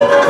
you